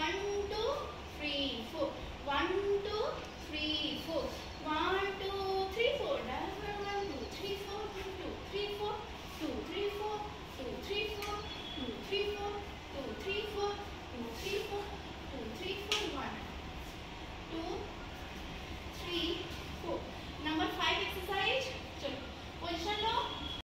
1 2